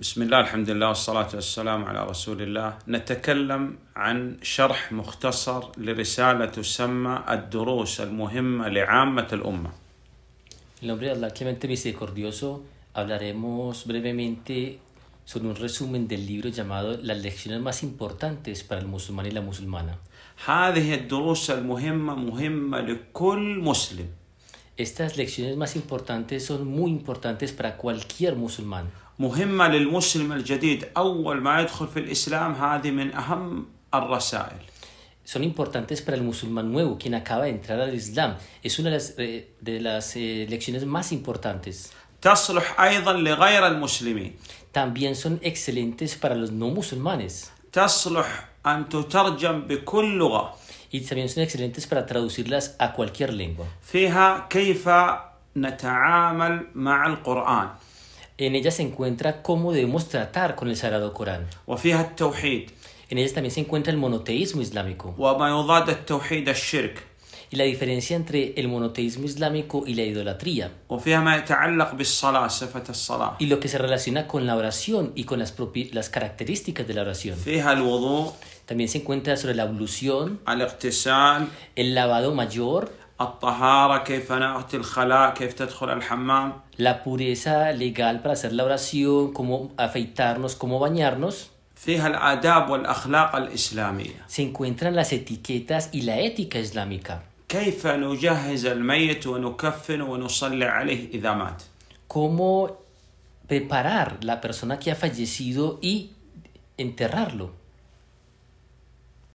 بسم الله الحمد لله والصلاة والسلام على رسول الله. نتكلم عن شرح مختصر لرسالة تسمى الدروس المهمة لعامة الأمة. نبري الله كلمنت بيسي كورديوسو hablaremos brevemente sobre un resumen del libro llamado las lecciones más importantes para el musulmán y la musulmana. هذه الدروس المهمة مهمة لكل مسلم. Estas lecciones más importantes son muy importantes para cualquier musulmán. مهمة للمسلم الجديد أول ما يدخل في الإسلام هذه من أهم الرسائل Son importantes para el musulmán nuevo, quien acaba de entrar al Islam. Es una de las, eh, de las eh, lecciones más importantes. تصلح أيضا لغير المسلمين También son excelentes para los no musulmanes. تصلح أن تترجم بكل لغة Y también son excelentes para traducirlas a cualquier lengua. فيها كيف نتعامل مع القرآن En ellas se encuentra cómo debemos tratar con el Sagrado Corán. وفيها التوحيد En ellas también se encuentra el monoteísmo islámico وما يضاد التوحيد الشرك y la diferencia entre el monoteísmo islámico y la idolatría وفيها ما يتعلق بالصلاة صفة الصلاة y lo que se relaciona con la oración y con las, propi- las características de la oración. También se encuentra sobre la ablución, el lavado mayor, la pureza legal para hacer la oración, cómo afeitarnos, cómo bañarnos. Se encuentran las etiquetas y la ética islámica. Cómo preparar la persona que ha fallecido y enterrarlo.